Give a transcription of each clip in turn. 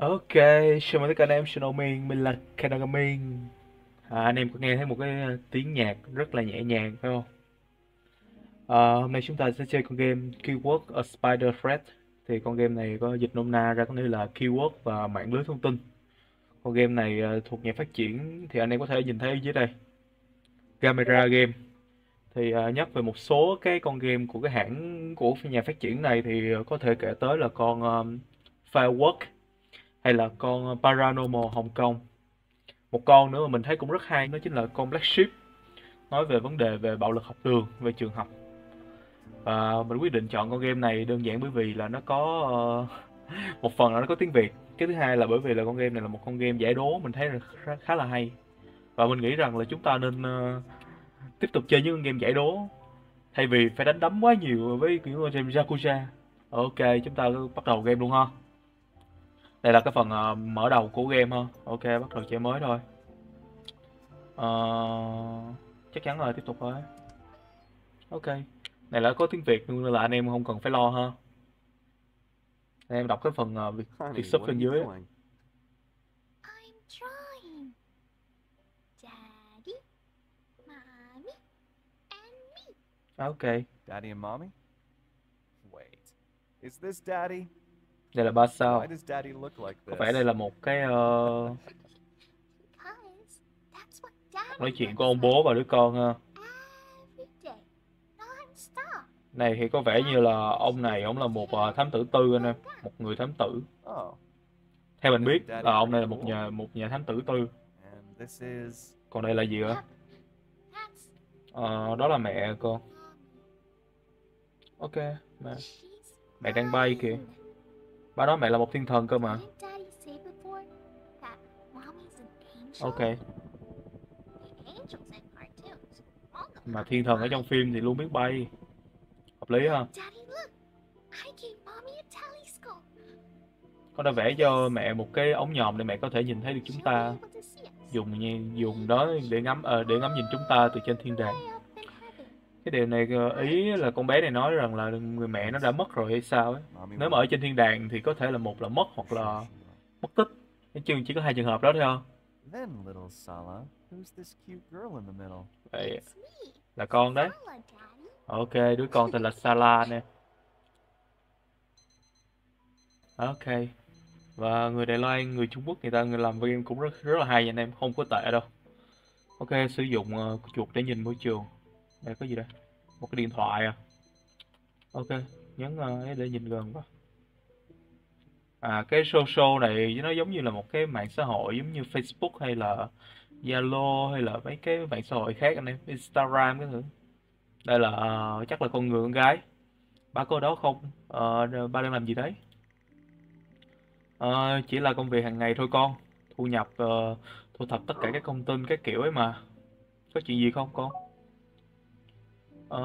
Ok, chào mừng tất cả anh em channel Man, mình là Kanagamin à, Anh em có nghe thấy một cái ờ, tiếng nhạc rất là nhẹ nhàng phải không? À, hôm nay chúng ta sẽ chơi con game Keyword A Spider Thread Thì con game này có dịch nôm na ra có nghĩa là keyword và mạng lưới thông tin. Con game này ờ, thuộc nhà phát triển thì anh em có thể nhìn thấy ở dưới đây. Gamera Game. Thì à, nhắc về một số cái con game của cái hãng của nhà phát triển này thì có thể kể tới là con um, Firework hay là con ờ, Paranormal Hồng Kông? Một con nữa mà mình thấy cũng rất hay đó chính là con Black Sheep. Nói về vấn đề về bạo lực học đường về trường học. Và mình quyết định chọn con game này đơn giản bởi vì là nó có uh, một phần là nó có tiếng Việt. Cái thứ hai là bởi vì là con game này là một con game giải đố mình thấy là khá, là hay. Và mình nghĩ rằng là chúng ta nên uh, tiếp tục chơi những con game giải đố. Thay vì phải đánh đấm quá nhiều với kiểu game Yakuza. Ok chúng ta bắt đầu game luôn ha đây là cái phần uh, mở đầu của game ha ok bắt đầu chơi mới thôi uh, chắc chắn rồi tiếp tục thôi ok này là có tiếng việt nên là anh em không cần phải lo ha anh em đọc cái phần uh, việc, việc sub bên dưới I'm drawing. Daddy, Mommy, and me. ok Daddy and mommy? Wait. Is this daddy? Đây là ba sao. Có vẻ đây là một cái uh, nói chuyện của ông bố và đứa con ha? này thì có vẻ như là ông này ông là một uh, thám tử tư anh em một người thám tử. Oh, theo mình biết là ông này là một nhà một nhà thám tử tư. Còn đây là gì ạ? Ờ, đó là mẹ con ok mẹ. mẹ đang bay kìa. Ba nói mẹ là một thiên thần cơ mà. Ok. Mà thiên thần ở trong phim thì luôn biết bay. Hợp lý ha. Con đã vẽ cho mẹ một cái ống nhòm để mẹ có thể nhìn thấy được chúng ta. dùng dùng đó để ngắm ờ, để ngắm nhìn chúng ta từ trên thiên đàng cái điều này ờ, ý là con bé này nói rằng là người mẹ nó đã mất rồi hay sao ấy. Nếu mà ở trên thiên đàng thì có thể là một là mất hoặc là mất tích. Nói chung chỉ có hai trường hợp đó thôi. Không Then, little Sala, who's this cute girl in the middle? vậy là con đấy. Ok đứa con tên là Sala nè. Ok. Và người Đài Loan người Trung Quốc người ta người làm game cũng rất rất là hay anh em. Không có tệ đâu. Ok sử dụng ờ, chuột để nhìn môi trường đây có gì đây? Một cái điện thoại à? Ok nhấn uh, để nhìn gần vào à cái social này nó giống như là một cái mạng xã hội giống như Facebook hay là Zalo hay là mấy cái mạng xã hội khác anh em. Instagram cái thứ. Đây là uh, chắc là con người con gái. Ba cô đó không? Uh, ba đang làm gì đấy? Uh, chỉ là công việc hàng ngày thôi con. Thu nhập uh, thu thập tất cả các thông tin các kiểu ấy mà. Có chuyện gì không con? Ờ,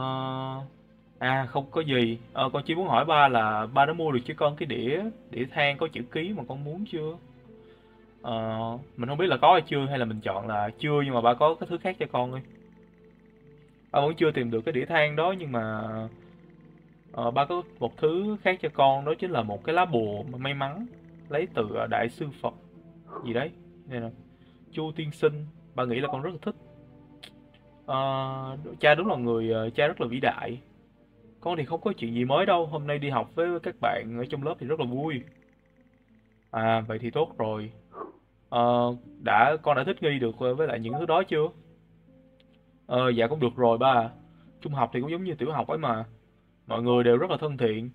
à không có gì. Ờ, con chỉ muốn hỏi ba là ba đã mua được cho con cái đĩa đĩa than có chữ ký mà con muốn chưa? Ờ, mình không biết là có hay chưa hay là mình chọn là chưa nhưng mà ba có cái thứ khác cho con đi. Ba vẫn chưa tìm được cái đĩa than đó nhưng mà ờ, ba có một thứ khác cho con đó chính là một cái lá bùa mà may mắn lấy từ ờ, đại sư Phật. Gì đấy? Này nè. Chu Tiên Sinh. Ba nghĩ là con rất là thích. Ờ, cha đúng là người ờ, cha rất là vĩ đại con thì không có chuyện gì mới đâu hôm nay đi học với các bạn ở trong lớp thì rất là vui à vậy thì tốt rồi Ờ, đã con đã thích nghi được ờ, với lại những thứ đó chưa Ờ, dạ cũng được rồi ba à. Trung học thì cũng giống như tiểu học ấy mà. Mọi người đều rất là thân thiện.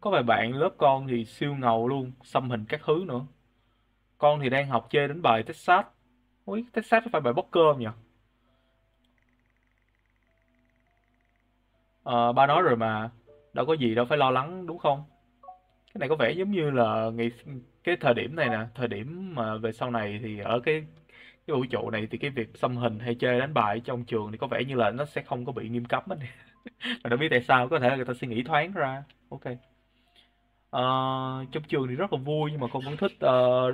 Có vài bạn lớp con thì siêu ngầu luôn, xăm hình các thứ nữa. Con thì đang học chơi đánh bài Texas. Ui, Texas có phải bài poker không nhỉ? Ờ, ba nói rồi mà, đâu có gì đâu phải lo lắng đúng không? Cái này có vẻ giống như là ngày cái thời điểm này nè, thời điểm mà về sau này thì ở cái cái vũ trụ này thì cái việc xăm hình hay chơi đánh bài trong trường thì có vẻ như là nó sẽ không có bị nghiêm cấm hết mà đâu biết tại sao có thể là người ta suy nghĩ thoáng ra. Ok. Ờ, trong trường thì rất là vui nhưng mà con vẫn thích ờ,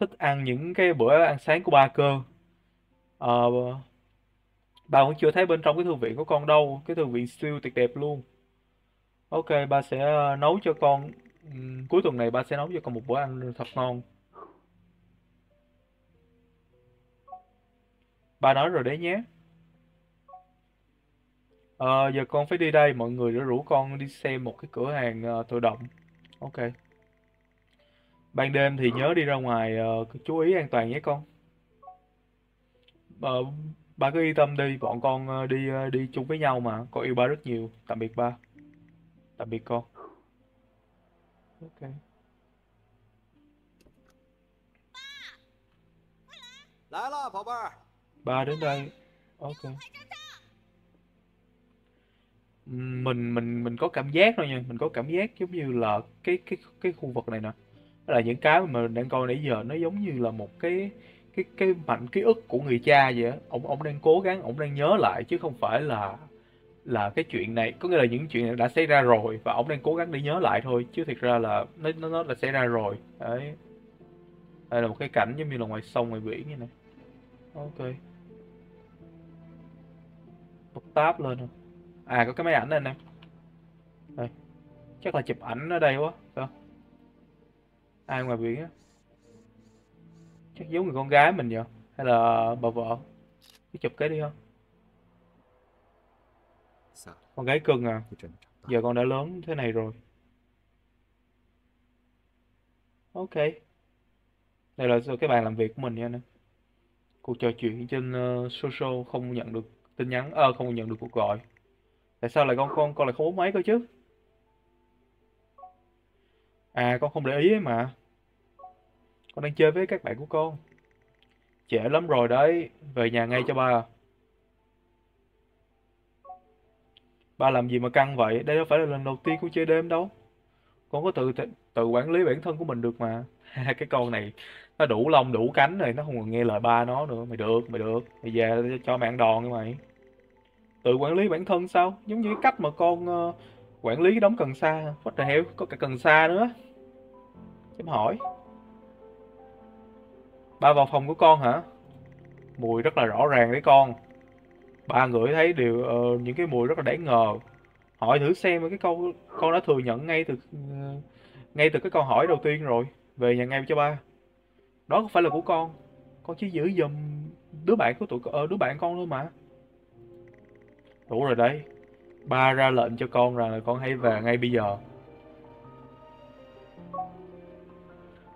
thích ăn những cái bữa ăn sáng của ba cơ. Ờ, bà vẫn chưa thấy bên trong cái thư viện của con đâu cái thư viện siêu tuyệt đẹp luôn. Ok bà sẽ ờ, nấu cho con cuối tuần này bà sẽ nấu cho con một bữa ăn thật ngon. Bà nói rồi đấy nhé. À, giờ con phải đi đây mọi người đã rủ con đi xem một cái cửa hàng uh, tự động. Ok. Ban đêm thì nhớ đi ra ngoài uh, chú ý an toàn nhé con. Uh, Ba cứ yên tâm đi, bọn con ờ, đi ờ, đi chung với nhau mà. Con yêu ba rất nhiều. Tạm biệt ba. Tạm biệt con. Ok. Ba đến đây. Ok. Mình mình mình có cảm giác thôi nha, mình có cảm giác giống như là cái cái cái khu vực này nè. Là những cái mà mình đang coi nãy giờ nó giống như là một cái cái cái mảnh ký ức của người cha vậy á. Ông ông đang cố gắng, ông đang nhớ lại chứ không phải là là cái chuyện này, có nghĩa là những chuyện này đã xảy ra rồi và ông đang cố gắng để nhớ lại thôi chứ thực ra là nó nó nó đã xảy ra rồi. Đấy. Đây là một cái cảnh giống như là ngoài sông ngoài biển như này. Ok. Bật tab lên không À có cái máy ảnh đây nè. Đây. Chắc là chụp ảnh ở đây quá, phải không? Ai ngoài biển á? chắc giống người con gái mình vậy hay là bà vợ? Cứ chụp cái đi không con gái cưng à. Giờ con đã lớn thế này rồi. Ok. Đây là cái bàn làm việc của mình nha nè cuộc trò chuyện trên uh, social không nhận được tin nhắn ờ à, không nhận được cuộc gọi. Tại sao lại con con con lại không bấm máy cơ chứ? À con không để ý ấy mà. Con đang chơi với các bạn của con. Trễ lắm rồi đấy, về nhà ngay cho ba. Ba làm gì mà căng vậy? Đây đâu phải là lần đầu tiên con chơi đêm đâu. Con có tự tự, quản lý bản thân của mình được mà. Cái con này nó đủ lông đủ cánh rồi, nó không còn nghe lời ba nó nữa. Mày được, mày được. Mày về cho mày ăn đòn nha mày. Tự quản lý bản thân sao? Giống như cái cách mà con uh, quản lý cái đống cần sa. What the hell? Có cả cần sa nữa. Chấm hỏi. Ba vào phòng của con hả? Mùi rất là rõ ràng đấy con. Ba ngửi thấy đều uh, ờ, những cái mùi rất là đáng ngờ. Hỏi thử xem cái câu con đã thừa nhận ngay từ ờ, ngay từ cái câu hỏi đầu tiên rồi. Về nhà ngay cho ba. Đó không phải là của con. Con chỉ giữ giùm đứa bạn của tụi uh, đứa bạn con thôi mà. Đủ rồi đấy. Ba ra lệnh cho con rằng là con hãy về ngay bây giờ.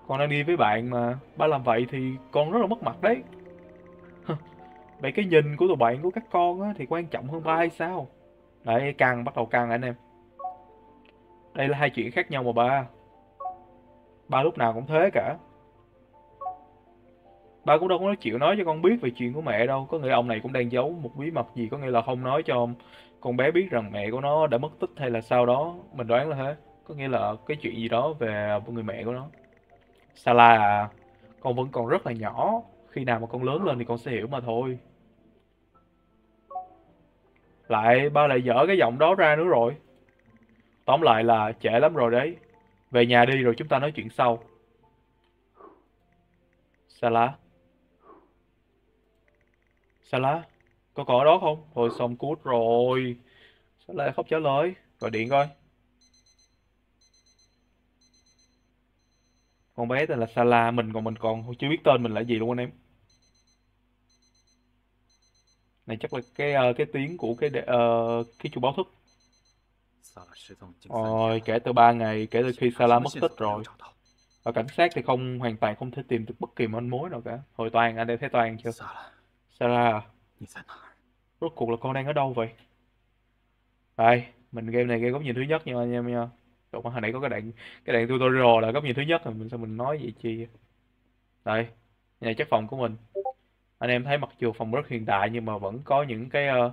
Con đang đi với bạn mà. Ba làm vậy thì con rất là mất mặt đấy. Vậy cái nhìn của tụi bạn của các con á, thì quan trọng hơn ba hay sao? Đấy, căng, bắt đầu căng anh em. Đây là hai chuyện khác nhau mà ba. Ba lúc nào cũng thế cả. Ba cũng đâu có chịu nói cho con biết về chuyện của mẹ đâu. Có nghĩa ông này cũng đang giấu một bí mật gì. Có nghĩa là không nói cho con bé biết rằng mẹ của nó đã mất tích hay là sau đó. Mình đoán là thế. Có nghĩa là cái chuyện gì đó về người mẹ của nó. Sala à, con vẫn còn rất là nhỏ. Khi nào mà con lớn lên thì con sẽ hiểu mà thôi. Lại ba lại dở cái giọng đó ra nữa rồi. Tóm lại là trễ lắm rồi đấy. Về nhà đi rồi chúng ta nói chuyện sau. Sala. Sala, có còn ở đó không? Thôi xong cút rồi. Salah lại không trả lời? Gọi điện coi. con bé tên là Sala mình còn mình còn chưa biết tên mình là gì luôn anh em. Này chắc là cái uh, cái tiếng của cái uh, cái chú báo thức. Rồi kể từ 3 ngày kể từ khi Sala mất tích rồi. Và cảnh sát thì không hoàn toàn không thể tìm được bất kỳ manh mối nào cả. Hồi toàn anh em thấy toàn chưa? Sala. Rốt cuộc là con đang ở đâu vậy? Đây mình game này game góc nhìn thứ nhất nha anh em nha. Còn hồi nãy có cái đoạn cái đoạn tutorial là góc nhìn thứ nhất rồi mình sao mình nói vậy chi đây nhà chất phòng của mình. Anh em thấy mặc dù phòng rất hiện đại nhưng mà vẫn có những cái uh,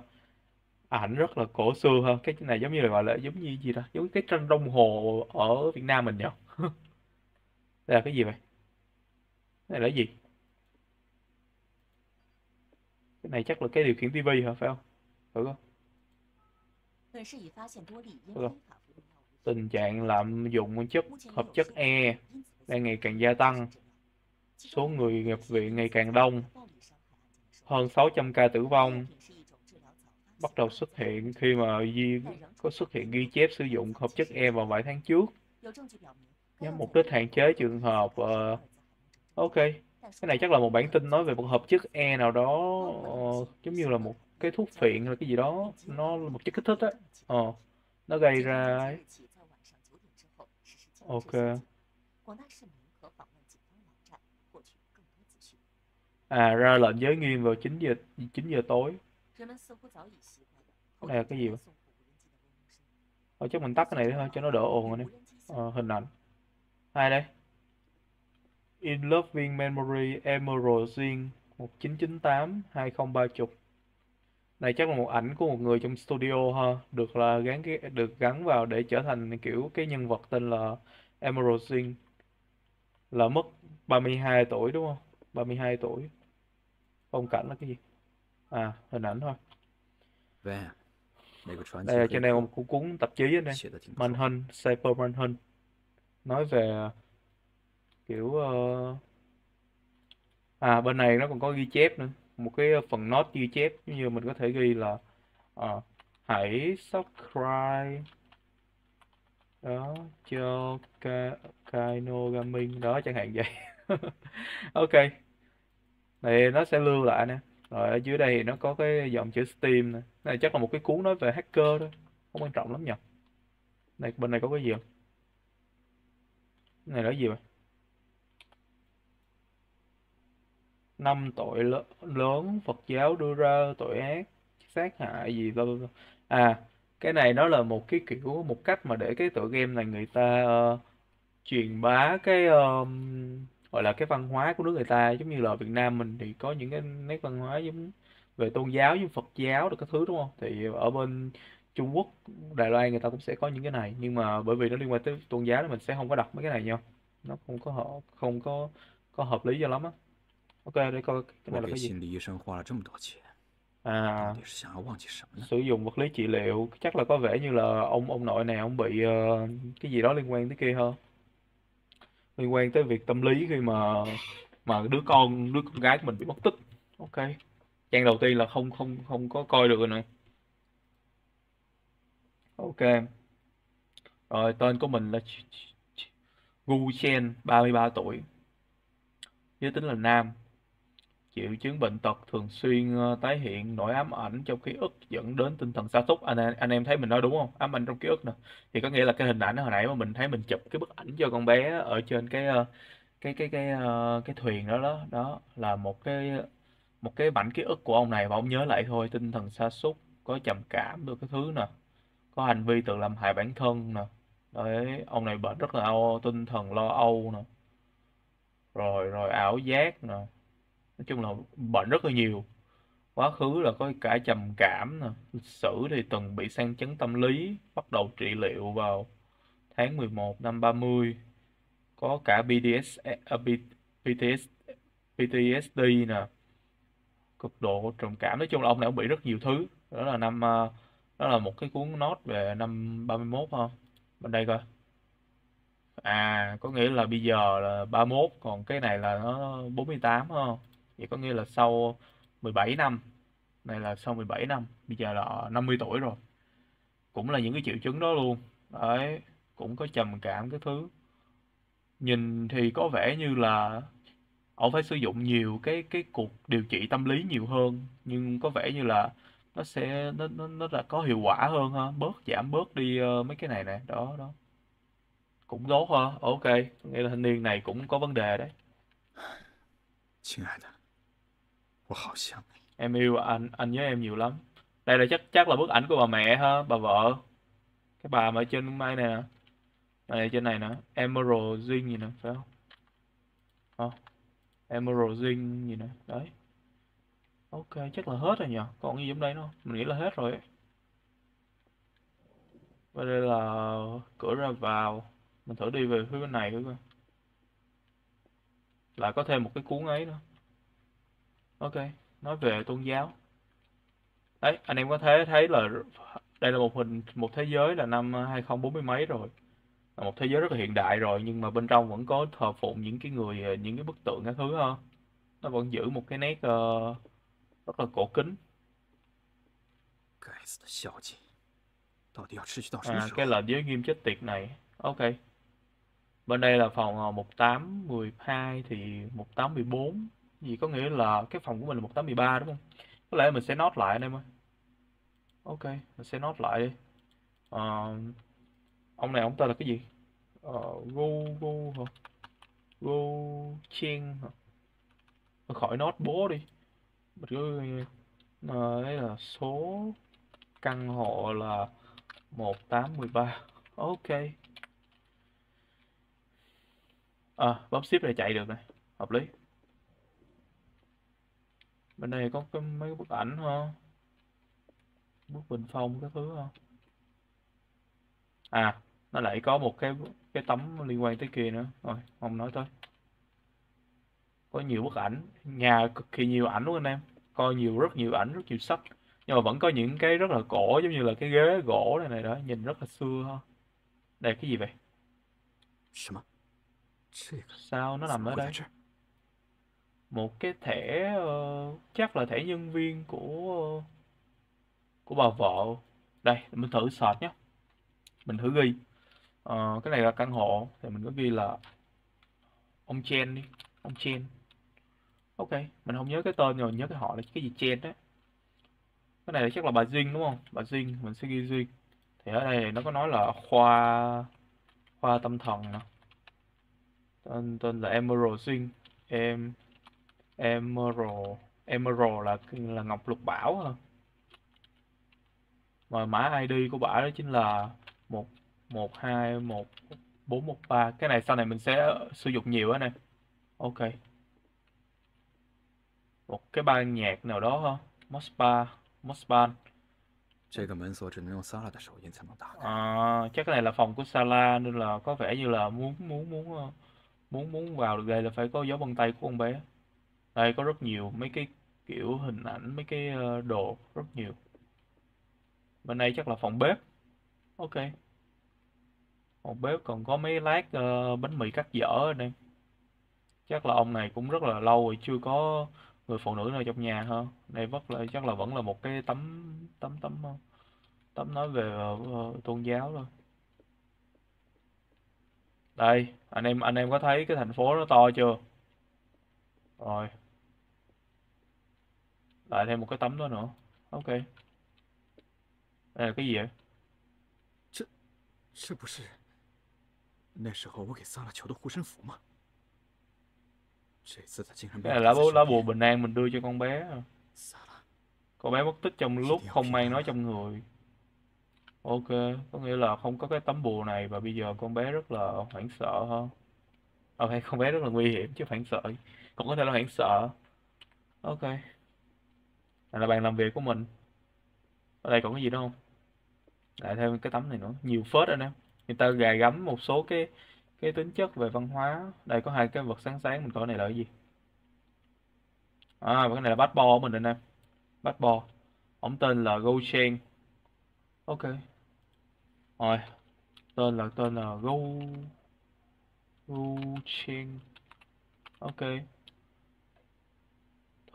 ảnh rất là cổ xưa ha. Cái này giống như là gọi là giống như gì đó giống cái tranh đồng hồ ở Việt Nam mình nhỉ? Đây là cái gì vậy? Đây là cái gì? Cái này chắc là cái điều khiển tivi hả phải không? Thử được không tình trạng lạm dụng chất hợp chất E đang ngày càng gia tăng. Số người nhập viện ngày càng đông. Hơn 600 ca tử vong bắt đầu xuất hiện khi mà di có xuất hiện ghi chép sử dụng hợp chất E vào vài tháng trước. Nhằm mục đích hạn chế trường hợp uh, ok. Cái này chắc là một bản tin nói về một hợp chất E nào đó uh, giống như là một cái thuốc phiện là cái gì đó nó một chất kích thích á. Uh, nó gây ra ok 广大市民可访问警方网站获取更多资讯。 à ra lệnh giới nghiêm vào 9 giờ 9 giờ tối 人们似乎早已习惯了 cái này là cái gì vậy? 送货无人机的嗡嗡声。 thôi chắc mình tắt cái này thôi cho nó đỡ ồn rồi nè 无人机送 Ờ, hình ảnh ai đây In Loving Memory Emerald Zing 1998 2030 này chắc là một ảnh của một người trong studio ha, được là gắn cái, được gắn vào để trở thành kiểu cái nhân vật tên là Emerald Singh là mất 32 tuổi đúng không? 32 tuổi. Phong cảnh là cái gì? À, hình ảnh thôi. Đây là trên này một cuốn, cuốn tạp chí này, Manhunt, Cyber Manhunt. Nói về kiểu uh... à bên này nó còn có ghi chép nữa một cái phần note ghi chép giống như mình có thể ghi là uh, hãy subscribe đó cho Kaino Gaming đó chẳng hạn vậy. Ok. Này nó sẽ lưu lại nè. Rồi ở dưới đây thì nó có cái dòng chữ Steam nè. Này chắc là một cái cuốn nói về hacker thôi. Không quan trọng lắm nhỉ. Này bên này có cái gì không? Này là cái gì vậy? Năm tội lớn, Phật giáo đưa ra tội ác sát hại gì bla bla bla. à cái này nó là một cái kiểu một cách mà để cái tựa game này người ta uh, truyền bá cái ờm, gọi là cái văn hóa của nước người ta. Giống như là Việt Nam mình thì có những cái nét văn hóa giống về tôn giáo giống Phật giáo được các thứ đúng không? Thì ở bên Trung Quốc Đài Loan người ta cũng sẽ có những cái này. Nhưng mà bởi vì nó liên quan tới tôn giáo nên mình sẽ không có đặt mấy cái này nhau nó không có hợp không có có hợp lý cho lắm á. ok để coi cái 我 này là 给 cái gì 心理医生花了这么多钱， à 到底是想要忘记什么呢？ sử dụng vật lý trị liệu chắc là có vẻ như là ông ông nội này ông bị ờ, cái gì đó liên quan tới kia hơn liên quan tới việc tâm lý khi mà mà đứa con đứa con gái của mình bị mất tích ok trang đầu tiên là không không không có coi được rồi nè ok rồi tên của mình là Ch- Ch- Ch- Gu Chen 33 tuổi giới tính là nam triệu chứng bệnh tật thường xuyên ờ, tái hiện nỗi ám ảnh trong ký ức dẫn đến tinh thần sa sút. Anh em- anh em thấy mình nói đúng không? Ám ảnh trong ký ức nè. Thì có nghĩa là cái hình ảnh hồi nãy mà mình thấy mình chụp cái bức ảnh cho con bé ở trên cái ờ, cái cái cái cái cái thuyền đó đó đó là một cái một cái mảnh ký ức của ông này. Và ông nhớ lại thôi, tinh thần sa sút, có trầm cảm được cái thứ nè, có hành vi tự làm hại bản thân nè. Đấy, ông này bệnh rất là âu tinh thần lo âu nè. Rồi rồi ảo giác nè nói chung là bệnh rất là nhiều. Quá khứ là có cả trầm cảm nè lịch sử thì từng bị sang chấn tâm lý bắt đầu trị liệu vào tháng 11 năm 30 có cả BDS, à, ờ, PTS, PTSD nè cực độ trầm cảm. Nói chung là ông này ông bị rất nhiều thứ. Đó là năm ờ, đó là một cái cuốn note về năm 31 không bên đây coi. À có nghĩa là bây giờ là 31 còn cái này là nó 48 không vậy có nghĩa là sau 17 năm này là sau 17 năm bây giờ là 50 tuổi rồi. Cũng là những cái triệu chứng đó luôn. Đấy cũng có trầm cảm cái thứ. Nhìn thì có vẻ như là ông phải sử dụng nhiều cái cái cuộc điều trị tâm lý nhiều hơn nhưng có vẻ như là nó sẽ nó nó nó là có hiệu quả hơn ha. Bớt giảm bớt đi uh, mấy cái này nè. Đó đó. Cũng tốt ha. Ok nghĩa là thanh niên này cũng có vấn đề đấy. Wow, oh, sao? Em yêu anh, anh nhớ em nhiều lắm. Đây là chắc chắc là bức ảnh của bà mẹ ha, bà vợ. Cái bà mà ở trên mai này nè. Bà này trên này nè, Emerald Zing gì nè, phải không? Không. À, Emerald Zing gì nè, đấy. Ok, chắc là hết rồi nhỉ. Còn gì trong đây nữa? Mình nghĩ là hết rồi. Và đây là cửa ra vào. Mình thử đi về phía bên này thử coi. Lại có thêm một cái cuốn ấy nữa ok nói về tôn giáo. Đấy anh em có thể thấy là đây là một hình một thế giới là năm ờ, 2040 mấy rồi. Là một thế giới rất là hiện đại rồi nhưng mà bên trong vẫn có thờ phụng những cái người ờ, những cái bức tượng các thứ ha? Nó vẫn giữ một cái nét uh, rất là cổ kính. À, cái lệnh giới nghiêm chết tiệt này. Ok. Bên đây là phòng 1812 thì 1814 gì có nghĩa là cái phòng của mình là 1813 đúng không? Có lẽ mình sẽ nốt lại anh em ơi. Ok mình sẽ nốt lại đi. Ờ, ông này ông tên là cái gì? Ờ, uh, Go Go hả? Go Chen hả? Khỏi nốt bố đi. Mình cứ ờ, đấy là số căn hộ là 1813 ok. À bấm ship này chạy được này. Hợp lý bên này có cái, mấy bức ảnh không? Bức bình phong cái thứ không? À nó lại có một cái cái tấm liên quan tới kia nữa. Rồi không nói thôi, có nhiều bức ảnh. Nhà cực kỳ nhiều ảnh luôn anh em. Coi nhiều rất nhiều ảnh rất nhiều sách. Nhưng mà vẫn có những cái rất là cổ giống như là cái ghế gỗ này này đó. Nhìn rất là xưa ha. Đây cái gì vậy? Sao? Nó nằm ở đây? Một cái thẻ ờ, chắc là thẻ nhân viên của ờ, của bà vợ. Đây mình thử search nhé. Mình thử ghi. Ờ, cái này là căn hộ thì mình có ghi là ông Chen đi ông Chen. Ok mình không nhớ cái tên rồi nhớ cái họ là cái gì Chen đấy cái này chắc là bà Duyên đúng không? Bà Duyên mình sẽ ghi Duyên. Thì ở đây nó có nói là khoa khoa tâm thần nè. Tên tên là Emerald Duyên em Emerald Emerald là là ngọc lục bảo hả? Mà mã ID của bả đó chính là 1 1 2 1 4 1 3. Cái này sau này mình sẽ sử dụng nhiều á này. Ok. Một cái ban nhạc nào đó hả? Mospa, Mosban. À, chắc cái này là phòng của Sala nên là có vẻ như là muốn muốn muốn ờ, muốn muốn vào được đây là phải có dấu vân tay của con bé đây có rất nhiều mấy cái kiểu hình ảnh mấy cái ờ, đồ rất nhiều. Bên đây chắc là phòng bếp. Ok. Phòng bếp còn có mấy lát uh, bánh mì cắt dở ở đây. Chắc là ông này cũng rất là lâu rồi chưa có người phụ nữ nào trong nhà ha? Đây vất là chắc là vẫn là một cái tấm tấm tấm ờ, tấm nói về uh, tôn giáo thôi. Đây anh em anh em có thấy cái thành phố nó to chưa? Rồi lại thêm một cái tấm đó nữa ok đây là cái gì vậy 这不是那时候我给萨拉求的护身符吗？这次他竟然没 cái 有 này lá 带在 bùa 身 lá 边 bùa bình an mình đưa cho con bé à. 萨拉， con bé mất tích trong lúc không mang nó trong người ok có nghĩa là không có cái tấm bùa này và bây giờ con bé rất là hoảng sợ ha ok con bé rất là nguy hiểm chứ hoảng sợ cũng có thể là hoảng sợ ok Đây là bàn làm việc của mình. Ở đây còn cái gì nữa không? Lại thêm cái tấm này nữa. Nhiều phết anh em người ta gài gắm một số cái cái tính chất về văn hóa. Đây có hai cái vật sáng sáng, mình coi cái này là cái gì? À cái này là bát bo của mình anh em bát bo. Ông tên là Gou Chen ok. Rồi. Tên là tên là Go Gou Chen ok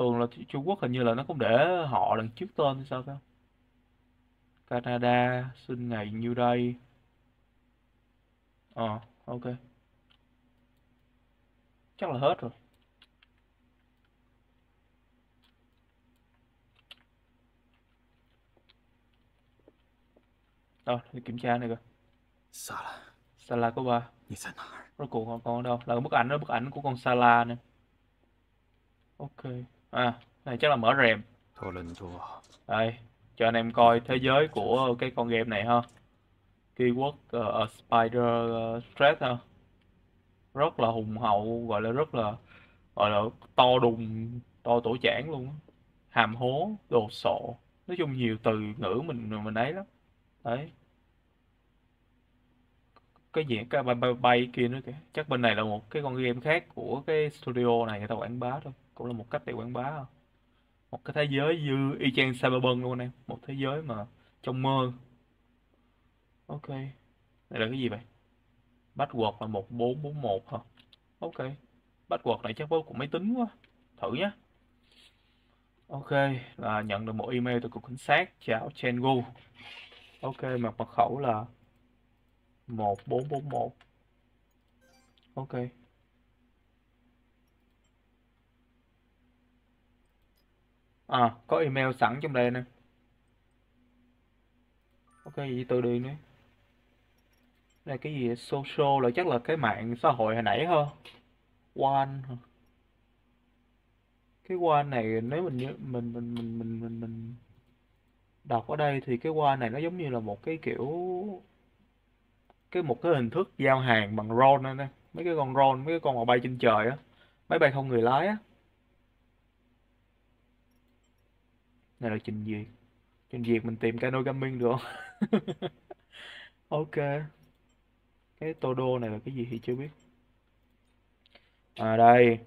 thường là Trung Quốc hình như là nó cũng để họ đằng trước tên hay sao phải không Canada sinh ngày nhiêu đây ờ à, ok. Chắc là hết rồi. Đâu, đi kiểm tra này kìa Sala. Sala của ba. Rốt cuộc con ở đâu? Là bức ảnh đó, bức ảnh của con Sala nè. Ok à này chắc là mở rèm. Đây cho anh em coi thế giới của cái con game này ha. Keyword uh, ờ, a ờ, spider uh, stress ha. Rất là hùng hậu gọi là rất là gọi là to đùng to tổ chản luôn hàm hố đồ sộ. Nói chung nhiều từ ngữ mình mình ấy lắm. Đấy. Cái gì cái bay, bay bay kia nữa kìa. Chắc bên này là một cái con game khác của cái studio này người ta quảng bá thôi cũng là một cách để quảng bá. Một cái thế giới như y chang Cyberpunk luôn anh em một thế giới mà trong mơ. Ok. Đây là cái gì vậy? Password là 1441 hả? Ok. Password này chắc có cũng máy tính quá. Thử nhé ok. Là nhận được một email từ cục cảnh sát chào Chengu ok, mặt mật khẩu là 1441 ok. À có email sẵn trong đây nè. Ok gì từ điền nữa, đây cái gì social là chắc là cái mạng xã hội hồi nãy hơn, one hả? cái one này nếu mình nhớ- mình mình mình mình mình mình đọc ở đây thì cái one này nó giống như là một cái kiểu cái một cái hình thức giao hàng bằng drone đó mấy cái con drone mấy cái con mà bay trên trời á. Máy bay không người lái á. Này là trình duyệt. Trình duyệt mình tìm Cano Gaming được không? Ok. Cái Todo này là cái gì thì chưa biết. À đây.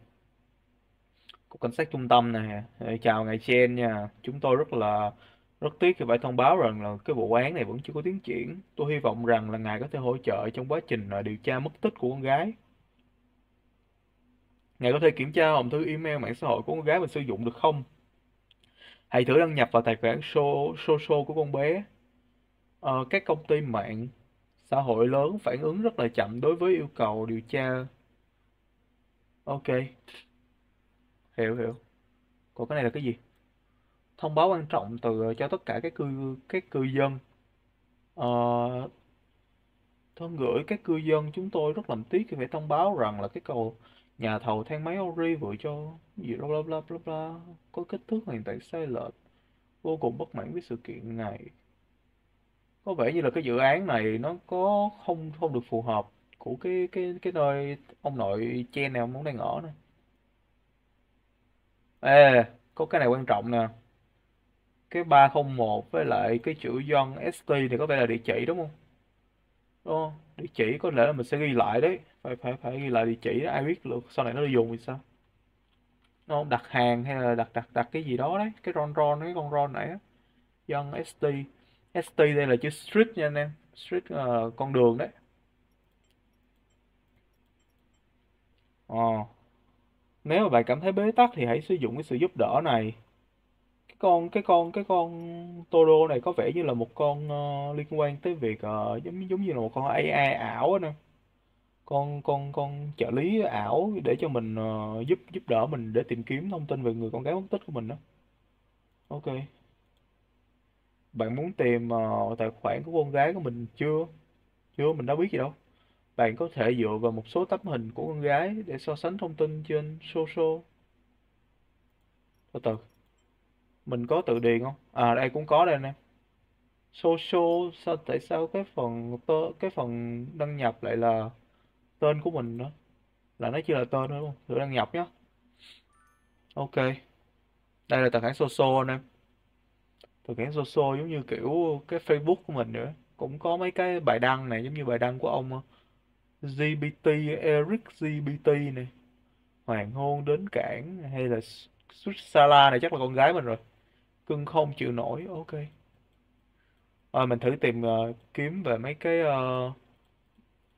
Cục cảnh sát trung tâm nè chào ngài Chen nha. Chúng tôi rất là, rất tiếc khi phải thông báo rằng là cái vụ án này vẫn chưa có tiến triển. Tôi hy vọng rằng là ngài có thể hỗ trợ trong quá trình à, điều tra mất tích của con gái. Ngài có thể kiểm tra hòm thư email mạng xã hội của con gái mình sử dụng được không? Hãy thử đăng nhập vào tài khoản so- social của con bé. Ờ, các công ty mạng xã hội lớn phản ứng rất là chậm đối với yêu cầu điều tra. Ok. Hiểu hiểu. Còn cái này là cái gì? Thông báo quan trọng từ ờ, cho tất cả các cư các cư dân. Ờ, thân gửi các cư dân chúng tôi rất làm tiếc khi phải thông báo rằng là cái cầu nhà thầu thang máy Ori vừa cho gì bla bla bla bla. Có kích thước hoàn toàn sai lệch. Vô cùng bất mãn với sự kiện này. Có vẻ như là cái dự án này nó có không không được phù hợp của cái cái cái nơi ông nội Chen này ông đang ở này. Ê, có cái này quan trọng nè. Cái 301 với lại cái chữ John ST thì có vẻ là địa chỉ đúng không? Đúng không? Địa chỉ có lẽ là mình sẽ ghi lại đấy. Phải phải phải ghi lại địa chỉ đó. ai biết được, sau này nó được dùng thì sao? Nó không đặt hàng hay là đặt đặt đặt cái gì đó đấy cái ron ron cái con ron này á ST ST đây là chữ street nha anh em street là con đường đấy Ờ. Nếu mà bạn cảm thấy bế tắc thì hãy sử dụng cái sự giúp đỡ này. Cái con cái con cái con Toro này có vẻ như là một con uh, liên quan tới việc uh, giống giống như là một con AI ảo á nè. Con con con trợ lý ảo để cho mình ờ, giúp giúp đỡ mình để tìm kiếm thông tin về người con gái mất tích của mình đó. Ok. Bạn muốn tìm ờ, tài khoản của con gái của mình chưa? Chưa, mình đâu biết gì đâu. Bạn có thể dựa vào một số tấm hình của con gái để so sánh thông tin trên social. Từ từ, mình có tự điền không? À đây cũng có đây nè. Social, sao tại sao cái phần cái phần đăng nhập lại là tên của mình nữa? Là nó chỉ là tên thôi đúng không? Thử đăng nhập nhé. Ok. Đây là tài khoản social anh em. Tài khoản social giống như kiểu cái Facebook của mình nữa. Cũng có mấy cái bài đăng này giống như bài đăng của ông ờ, GPT, Eric GPT này Hoàng hôn đến cảng hay là Sala này chắc là con gái mình rồi Cưng không chịu nổi, ok à, mình thử tìm uh, kiếm về mấy cái uh,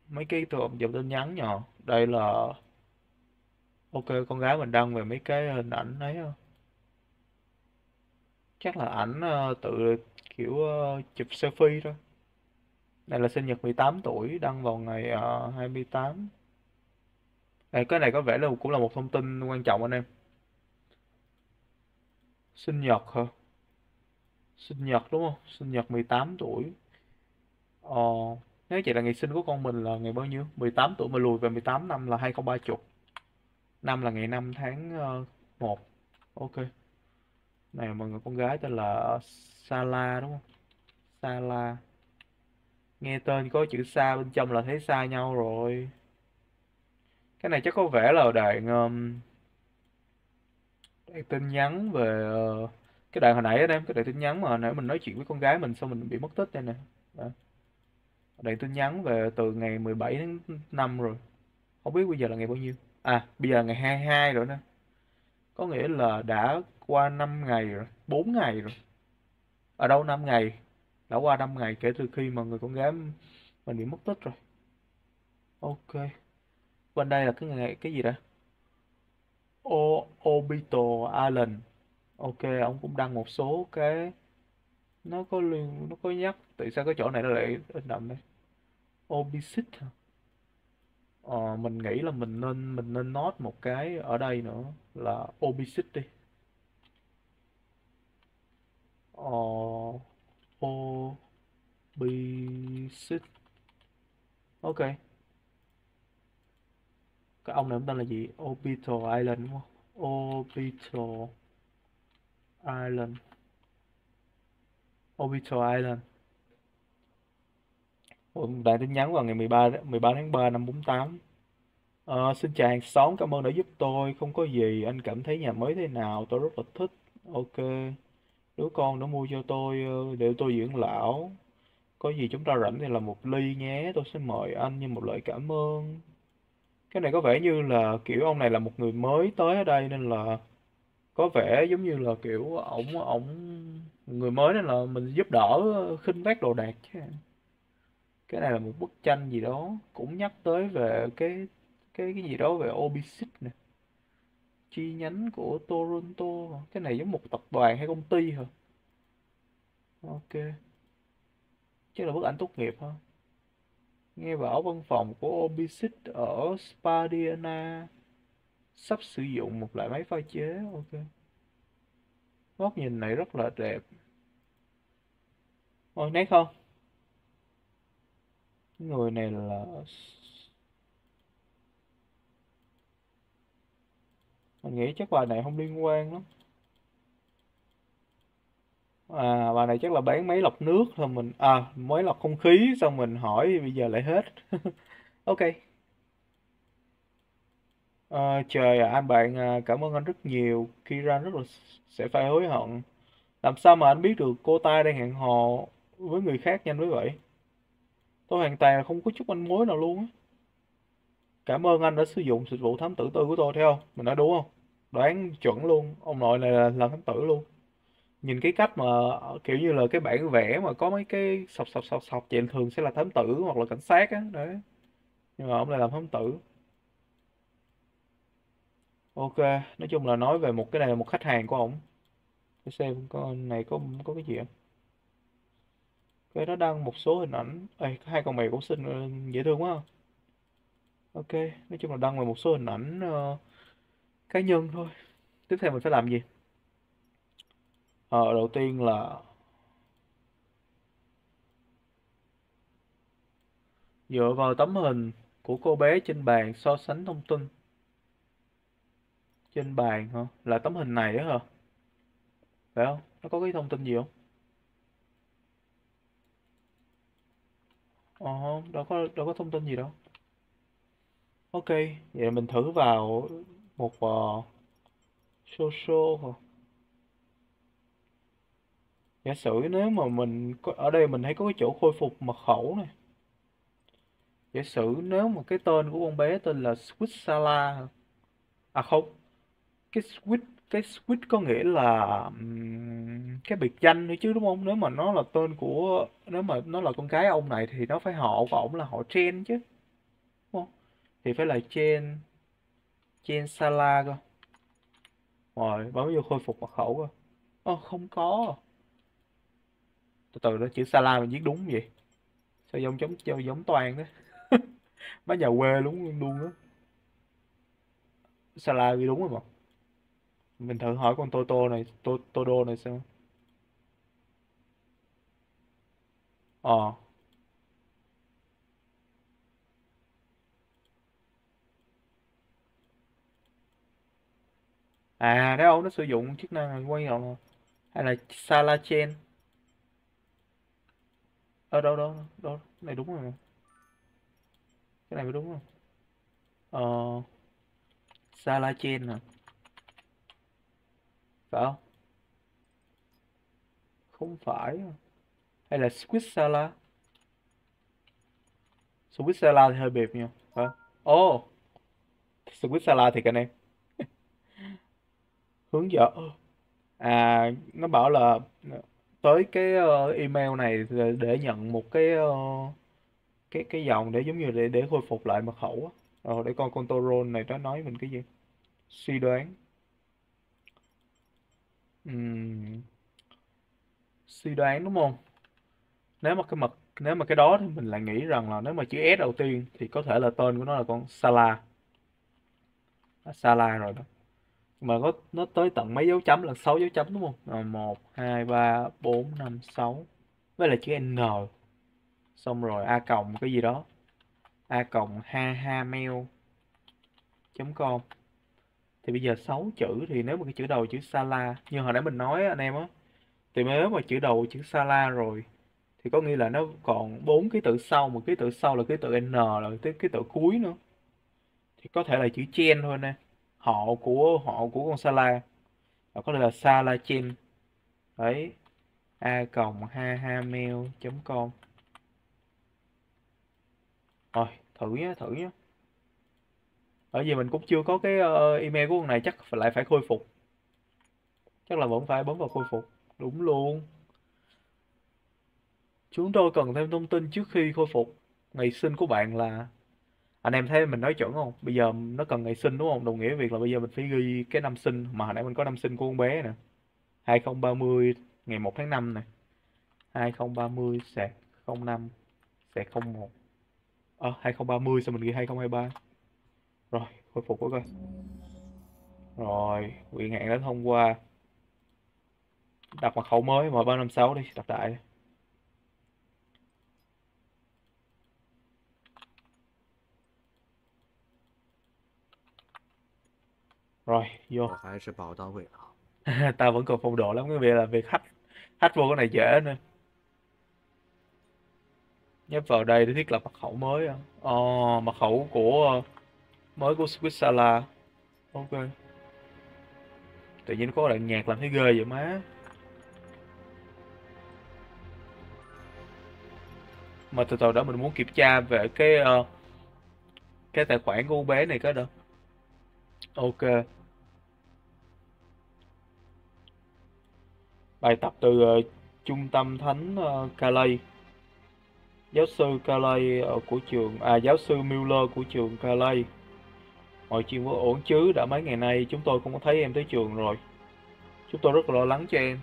mấy cái tụi dòng tin nhắn nhỏ đây là ok con gái mình đăng về mấy cái hình ảnh ấy chắc là ảnh ờ, tự kiểu ờ, chụp selfie thôi. Đây là sinh nhật 18 tuổi đăng vào ngày uh, 28 Đây, cái này có vẻ là cũng là một thông tin quan trọng anh em. Sinh nhật hả? Sinh nhật đúng không? Sinh nhật 18 tuổi. Ờ, nếu vậy là ngày sinh của con mình là ngày bao nhiêu? 18 tuổi mà lùi về 18 năm là 2030 năm là ngày 5 tháng ờ, 1 ok. Này mọi người con gái tên là Sala đúng không? Sala. Nghe tên có chữ Sa bên trong là thấy xa nhau rồi. Cái này chắc có vẻ là đoạn um, đoạn tin nhắn về uh, cái đoạn hồi nãy đó em cái đoạn tin nhắn mà hồi nãy mình nói chuyện với con gái mình xong mình bị mất tích đây nè. Đó đoạn tin nhắn về từ ngày 17 tháng 5 rồi. Không biết bây giờ là ngày bao nhiêu? À bây giờ là ngày 22 rồi nè có nghĩa là đã qua 5 ngày rồi 4 ngày rồi. Ở đâu 5 ngày? Đã qua 5 ngày kể từ khi mà người con gái mình bị mất tích rồi. Ok. Bên đây là cái ngày, cái gì đó. o, Orbital Island. Ok, ông cũng đăng một số cái nó có liên nó có nhắc tại sao cái chỗ này nó lại in đậm đây obisit hả Ờ, mình nghĩ là mình nên mình nên note một cái ở đây nữa là obesity. Ờ, obisit Ok. Cái ông này ông tên là gì? Orbital Island đúng không? Orbital Island. Orbital Island. Ủa, tin nhắn vào ngày 13 13 tháng 3 năm 48. à, ờ, xin chào hàng xóm, cảm ơn đã giúp tôi. Không có gì, anh cảm thấy nhà mới thế nào? Tôi rất là thích. Ok. Đứa con đã mua cho tôi ờ, để tôi dưỡng lão. Có gì chúng ta rảnh thì làm một ly nhé. Tôi sẽ mời anh như một lời cảm ơn. Cái này có vẻ như là kiểu ông này là một người mới tới ở đây nên là có vẻ giống như là kiểu ổng ổng người mới nên là mình giúp đỡ ờ, khinh vác đồ đạc chứ. Cái này là một bức tranh gì đó cũng nhắc tới về cái cái cái gì đó về Obisit nè. Chi nhánh của Toronto. Cái này giống một tập đoàn hay công ty hả? Ok. Chắc là bức ảnh tốt nghiệp ha. Nghe bảo văn phòng của Obisit ở Spadina sắp sử dụng một loại máy pha chế. Ok. Góc nhìn này rất là đẹp. Ôi, nét không? Người này là mình nghĩ chắc bà này không liên quan lắm. À, bà này chắc là bán máy lọc nước thôi mình à máy lọc không khí xong mình hỏi bây giờ lại hết. Ok. Ờ, trời ạ, anh bạn à, cảm ơn anh rất nhiều. Kiran rất là sẽ phải hối hận. Làm sao mà anh biết được cô ta đang hẹn hò với người khác nhanh với vậy? Tôi hoàn toàn là không có chút manh mối nào luôn á. Cảm ơn anh đã sử dụng dịch vụ thám tử tư của tôi thấy không? Mình nói đúng không? Đoán chuẩn luôn. Ông nội này là làm thám tử luôn. Nhìn cái cách mà ờ, kiểu như là cái bản vẽ mà có mấy cái sọc sọc sọc sọc vậy thường sẽ là thám tử hoặc là cảnh sát á. Đấy. Nhưng mà ông này làm thám tử. Ok, nói chung là nói về một cái này là một khách hàng của ổng. Để xem con này có có cái gì không? Cái nó đăng một số hình ảnh. Ê, hai con mèo cũng xinh ờ, dễ thương quá. Ok, nói chung là đăng về một số hình ảnh uh, cá nhân thôi. Tiếp theo mình phải làm gì? Ờ, đầu tiên là dựa vào tấm hình của cô bé trên bàn so sánh thông tin. Trên bàn hả? Là tấm hình này á hả? Phải không? Nó có cái thông tin gì không? Ờ, không, đâu có đâu có thông tin gì đâu. Ok, vậy mình thử vào một uh, social hả? Giả sử nếu mà mình có, ở đây mình thấy có cái chỗ khôi phục mật khẩu này. Giả sử nếu mà cái tên của con bé tên là Squid Sala? À không, cái switch cái switch có nghĩa là cái biệt danh nữa chứ đúng không? Nếu mà nó là tên của nếu mà nó là con cái ông này thì nó phải họ của ổng là họ Chen chứ, đúng không? Thì phải là Chen Chen Sala cơ. Rồi, bấm vô khôi phục mật khẩu cơ. Ơ không có. Từ từ đó chữ Sala mình viết đúng vậy. Sao giống giống giống, giống toàn đấy Má nhà quê luôn luôn á. Sala ghi đúng rồi mà. Mình thử hỏi con Toto này, To, Todo này xem. Ờ. À, đấy không? Nó sử dụng chức năng quay quan hay là Sala Chain. Ở đâu đâu đâu, cái này đúng rồi. Cái này mới đúng rồi. Ờ, Sala Chain? Phải không? Không phải. Hay là Squid Sala? Squid Sala thì hơi bịp nhiều Phải không? oh Squid Sala thì anh em. Hướng dẫn. À, nó bảo là tới cái ờ, email này để nhận một cái ờ, cái cái dòng để giống như để để khôi phục lại mật khẩu á. Rồi để coi con control này nó nói mình cái gì. Suy đoán. Ừm, suy đoán đúng không? Nếu mà cái mật nếu mà cái đó thì mình lại nghĩ rằng là nếu mà chữ S đầu tiên thì có thể là tên của nó là con Sala. À, Sala rồi đó. mà có nó tới tận mấy dấu chấm là 6 dấu chấm đúng không? Rồi 1 2 3 4 5 6. Với là chữ N. Xong rồi A cộng cái gì đó. A cộng ha ha mail.com thì bây giờ 6 chữ thì nếu mà cái chữ đầu chữ Sala như hồi nãy mình nói anh em á, thì nếu mà chữ đầu chữ Sala rồi. Thì có nghĩa là nó còn bốn ký tự sau, một ký tự sau là ký tự N, là cái ký tự cuối nữa. Thì có thể là chữ Chen thôi nè, họ của họ của con Sala và có thể là Sala Chen. Đấy, a cộng ha ha mail chấm com. Rồi, thử nhé thử nhé bởi vì mình cũng chưa có cái ờ, email của con này, chắc phải lại phải khôi phục. Chắc là vẫn phải bấm vào khôi phục. Đúng luôn. Chúng tôi cần thêm thông tin trước khi khôi phục. Ngày sinh của bạn là, anh em thấy mình nói chuẩn không? Bây giờ nó cần ngày sinh đúng không? Đồng nghĩa việc là bây giờ mình phải ghi cái năm sinh, mà hồi nãy mình có năm sinh của con bé nè. 2030 ngày 1 tháng 5 nè. 2030 sạc 05 sạc 01 ờ 2030 sao mình ghi 2023 rồi khôi phục với coi rồi quyền hạn đã thông qua. Đặt mật khẩu mới mở ba năm sáu đi đặt lại. rồi vô. Ta vẫn còn phong độ lắm cái việc là việc hack hack vô cái này dễ nữa nhấp vào đây để thiết lập mật khẩu mới à. mật khẩu của mới của Squid Sala ok. Tự nhiên có đoạn nhạc làm thấy ghê vậy má. Mà từ từ đó mình muốn kiểm tra về cái uh, cái tài khoản của bé này cái đó ok. Bài tập từ uh, trung tâm thánh uh, Calais. Giáo sư Calais ở của trường à giáo sư Miller của trường Calais mọi chuyện vẫn ổn chứ đã mấy ngày nay chúng tôi không có thấy em tới trường rồi. Chúng tôi rất lo lắng cho em.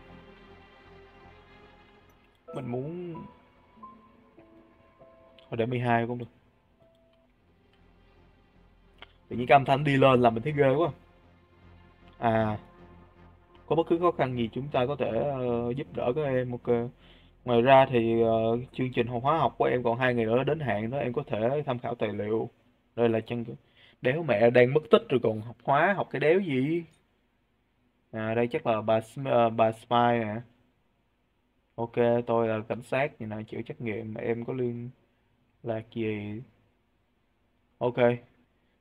Mình muốn thôi để 12 cũng được. Tự nhiên cái âm thanh đi lên là mình thấy ghê quá. À có bất cứ khó khăn gì chúng ta có thể uh, giúp đỡ các em ok ờ, ngoài ra thì uh, chương trình hóa học của em còn hai ngày nữa đến hạn đó em có thể tham khảo tài liệu. Đây là chân đéo mẹ đang mất tích rồi còn học hóa học cái đéo gì? À đây chắc là bà ờ, bà Spy nè. Ok tôi là cảnh sát như này chịu trách nhiệm em có liên lạc gì? Ok.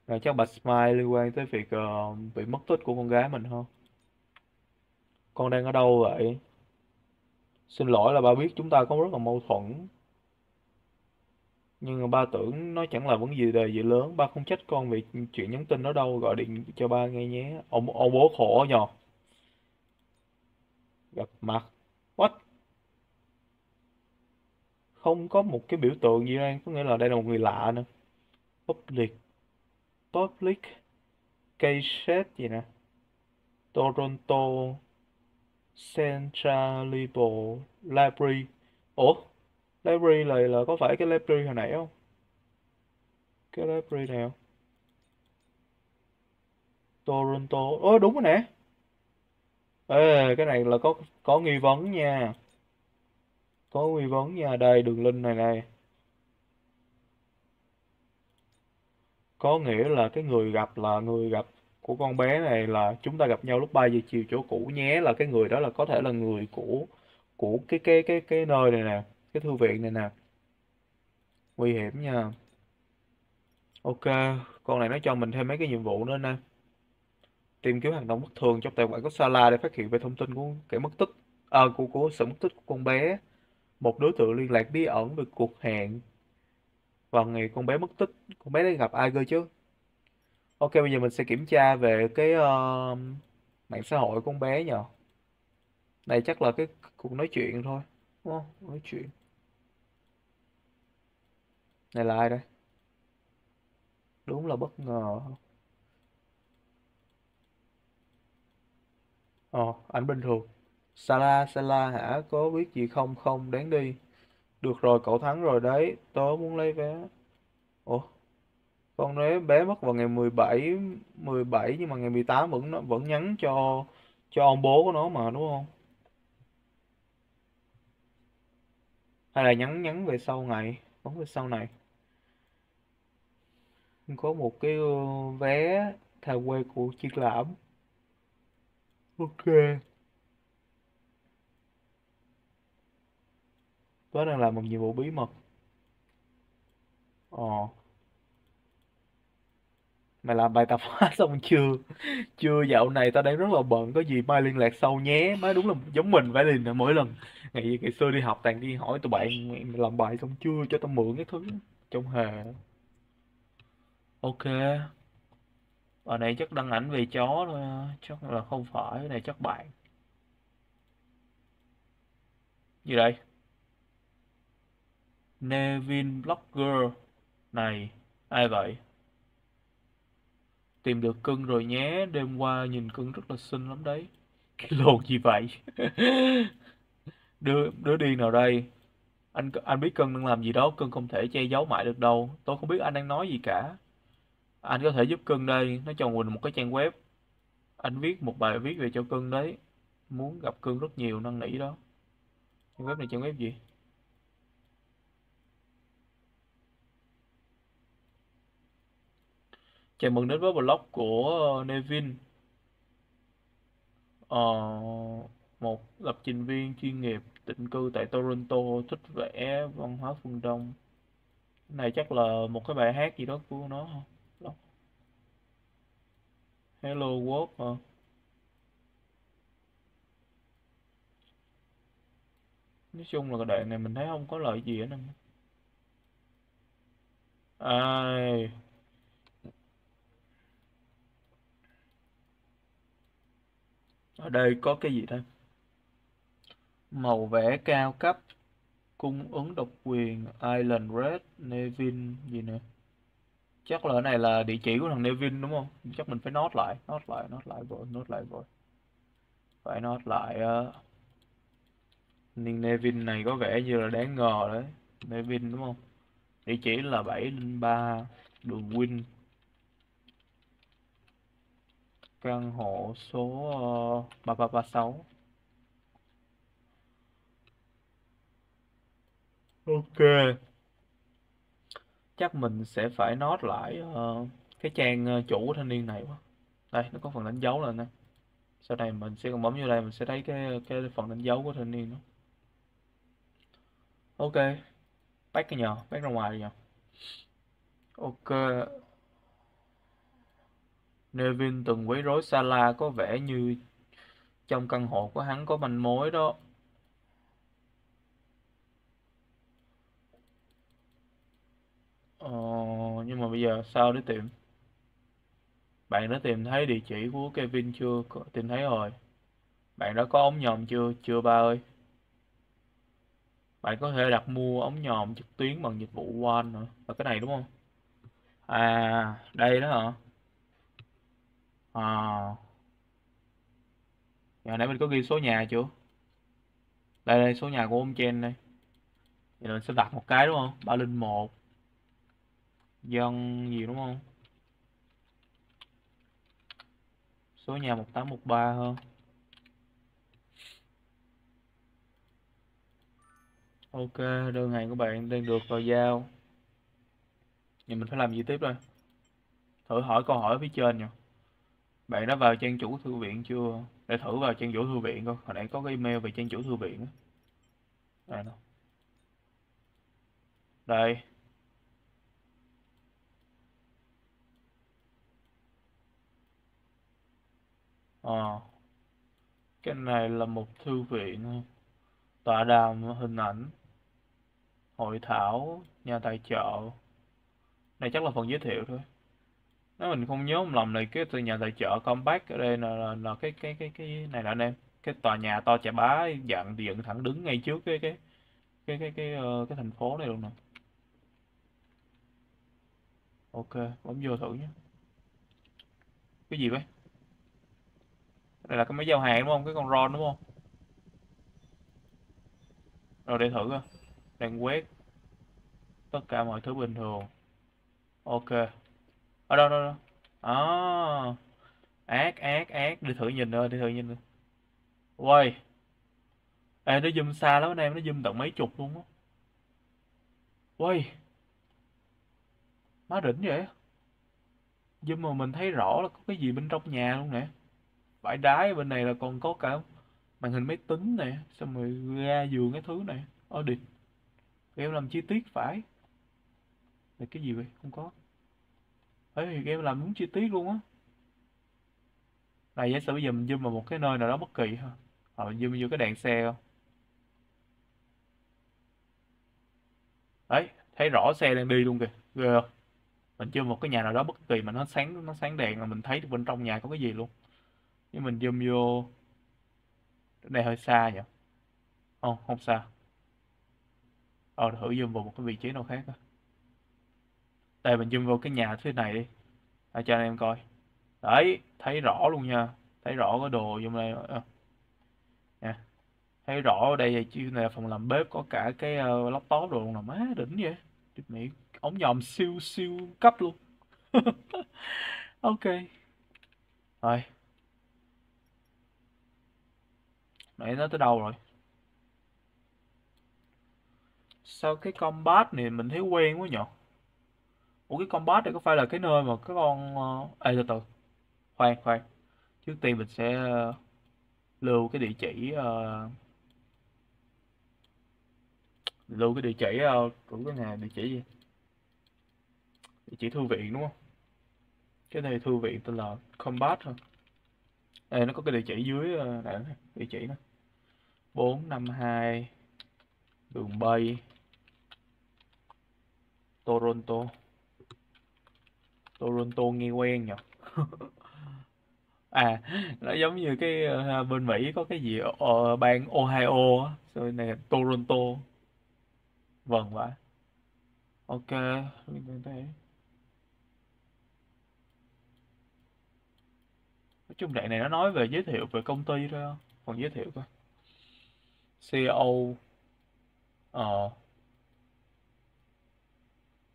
Là chắc bà spy liên quan tới việc uh, bị mất tích của con gái mình không con đang ở đâu vậy? Xin lỗi là ba biết chúng ta có rất là mâu thuẫn nhưng mà ba tưởng nó chẳng là vấn gì đề gì lớn. Ba không trách con vì chuyện nhắn tin đó đâu. Gọi điện cho ba nghe nhé. Ông ông bố khổ nhờ. Gặp mặt. What? Không có một cái biểu tượng gì đây. Có nghĩa là đây là một người lạ nữa. Public. Public case gì nè? Toronto Central Library. Ủa? Library là, là có phải cái library hồi nãy không? Cái library này không? Toronto. Ồ đúng rồi nè. Ê cái này là có có nghi vấn nha. Có nghi vấn nha đây đường link này này. Có nghĩa là cái người gặp là người gặp của con bé này là chúng ta gặp nhau lúc 3 giờ chiều chỗ cũ nhé là cái người đó là có thể là người của của cái cái cái cái nơi này nè cái thư viện này nè. Nguy hiểm nha. Ok con này nó cho mình thêm mấy cái nhiệm vụ nữa nè. Tìm kiếm hành động bất thường trong tài khoản của Sala để phát hiện về thông tin của kẻ mất tích à, của của sự mất tích của con bé. Một đối tượng liên lạc bí ẩn về cuộc hẹn. Vào ngày con bé mất tích con bé đã gặp ai cơ chứ? Ok bây giờ mình sẽ kiểm tra về cái uh, mạng xã hội của con bé nhờ. Đây chắc là cái cuộc nói chuyện thôi đúng không? Nói chuyện này là ai đây đúng là bất ngờ Ồ, ảnh bình thường. Sala, Sala hả? Có biết gì không? Không, đáng đi. Được rồi, cậu thắng rồi đấy. Tớ muốn lấy vé. Ủa? Con đấy bé mất vào ngày 17 17 nhưng mà ngày 18 vẫn vẫn nhắn cho cho ông bố của nó mà đúng không? Hay là nhắn nhắn về sau ngày, nhắn về sau này. Có một cái ờ, vé tham quan của triển lãm. Ok. Tớ đang làm một nhiệm vụ bí mật. Ờ. Mày làm bài tập hóa xong chưa? Chưa dạo này tao đang rất là bận, có gì mai liên lạc sau nhé. Má đúng là giống mình phải liền mỗi lần. Ngày ngày xưa đi học toàn đi hỏi tụi bạn làm bài xong chưa cho tao mượn cái thứ trong hề. Ok. Ở này chắc đăng ảnh về chó thôi, chắc là không phải, này chắc bạn. Gì đây? Nevin Blogger. Này, ai vậy? Tìm được cưng rồi nhé, đêm qua nhìn cưng rất là xinh lắm đấy. Cái lồn gì vậy? Đứa đứa đi nào đây? Anh anh biết cưng đang làm gì đó, cưng không thể che giấu mãi được đâu. Tôi không biết anh đang nói gì cả. Anh có thể giúp cưng đây, nó cho quỳnh một cái trang web. Anh viết một bài viết về cho cưng đấy. Muốn gặp cưng rất nhiều năn nỉ đó. Trang web này trang web gì? Chào mừng đến với blog của Nevin. Ờ, một lập trình viên chuyên nghiệp định cư tại Toronto, thích vẽ văn hóa phương Đông. Này chắc là một cái bài hát gì đó của nó không Hello World hả? Ờ. Nói chung là cái đoạn này mình thấy không có lợi gì hết nè. Ai Ở đây có cái gì đây? Màu vẽ cao cấp, cung ứng độc quyền, Island Red, Nevin gì nữa. Chắc là cái này là địa chỉ của thằng Nevin đúng không? Chắc mình phải nốt lại, nốt lại, nốt lại rồi, nốt lại rồi. Phải nốt lại ờ, uh, nhưng Nevin này có vẻ như là đáng ngờ đấy. Nevin đúng không? Địa chỉ là 703 đường Win căn hộ số ờ, uh, 3336 Ok chắc mình sẽ phải nốt lại uh, cái trang ờ, chủ của thanh niên này quá. Đây nó có phần đánh dấu lên nè. Sau này mình sẽ còn bấm vô đây mình sẽ thấy cái cái phần đánh dấu của thanh niên đó. Ok bắt cái nhờ bắt ra ngoài nhờ. Ok. Nevin từng quấy rối Sala có vẻ như trong căn hộ của hắn có manh mối đó. Ờ, nhưng mà bây giờ sao để tìm? Bạn đã tìm thấy địa chỉ của Kevin chưa? Có- Tìm thấy rồi. Bạn đã có ống nhòm chưa? Chưa ba ơi. Bạn có thể đặt mua ống nhòm trực tuyến bằng dịch vụ One nữa. Là cái này đúng không? À, đây đó hả? À, giờ nãy mình có ghi số nhà chưa? Đây đây số nhà của ông Chen đây. Thì mình sẽ đặt một cái đúng không? 301 dân gì đúng không? Số nhà 1813 hơn. Ok, đơn hàng của bạn đang được vào giao. Vậy mình phải làm gì tiếp đây? Thử hỏi câu hỏi ở phía trên nha. Bạn đã vào trang chủ thư viện chưa? Để thử vào trang chủ thư viện coi. Hồi nãy có cái email về trang chủ thư viện á. Đây. Đây. À, Cái này là một thư viện. Tọa đàm hình ảnh, hội thảo, nhà tài trợ. Này chắc là phần giới thiệu thôi. Nếu mình không nhớ không lầm này cái từ nhà tài trợ Compact ở đây là, là, là cái cái cái cái này là anh em. Cái tòa nhà to chà bá dạng dựng thẳng đứng ngay trước cái cái cái cái cái cái, cái thành phố này luôn nè. Ok, bấm vô thử nhé. Cái gì vậy? Đây là cái máy giao hàng đúng không? Cái con Ron đúng không? Rồi để thử coi. đang quét tất cả mọi thứ bình thường. Ok. Ở đâu đâu đâu? À. Ác ác ác. Đi thử nhìn ơi đi thử nhìn quay Uầy. Ê, nó zoom xa lắm anh em, Nó zoom tận mấy chục luôn á. Uầy. Má đỉnh vậy? Zoom mà mình thấy rõ là có cái gì bên trong nhà luôn nè. Bãi đái bên này là còn có cả Màn hình máy tính nè Xong rồi ga giường cái thứ này Ơ Game làm chi tiết phải. Là cái gì vậy? Không có. Ê game làm đúng chi tiết luôn á. Này giả sử bây giờ mình zoom vào một cái nơi nào đó bất kỳ ha Hoặc mình zoom vô cái đèn xe không? Đấy, thấy rõ xe đang đi luôn kìa, ghê không? Mình chưa một cái nhà nào đó bất kỳ mà nó sáng nó sáng đèn là mình thấy được bên trong nhà có cái gì luôn. Nhưng mình zoom vô chỗ này hơi xa nhỉ? Không, không xa. Ờ, thử zoom vào một cái vị trí nào khác đó. Đây mình zoom vào cái nhà thế này đi. À, cho anh em coi. Đấy, thấy rõ luôn nha. Thấy rõ cái đồ zoom đây. À. Ờ. Nè thấy rõ ở đây chứ này là phòng làm bếp có cả cái uh, laptop đồ luôn là má đỉnh vậy Địt mẹ ống nhòm siêu siêu cấp luôn ok rồi nãy nó tới đâu rồi? Sao cái combat này mình thấy quen quá nhở? Ủa cái combat này có phải là cái nơi mà cái con ờ, ê từ từ. Khoan khoan. Trước tiên mình sẽ ờ, lưu cái địa chỉ uh, lưu cái địa chỉ uh, của cái nhà địa chỉ gì? Địa chỉ thư viện đúng không? Cái này thư viện tên là combat thôi. Đây nó có cái địa chỉ dưới uh, này địa chỉ đó 452 đường bay Toronto Toronto nghe quen nhỉ à nó giống như cái uh, bên Mỹ có cái gì ở bang Ohio á rồi này Toronto Vâng vậy. Ok, mình thấy. Nói chung đoạn này nó nói về giới thiệu về công ty thôi Còn giới thiệu coi. CEO Ờ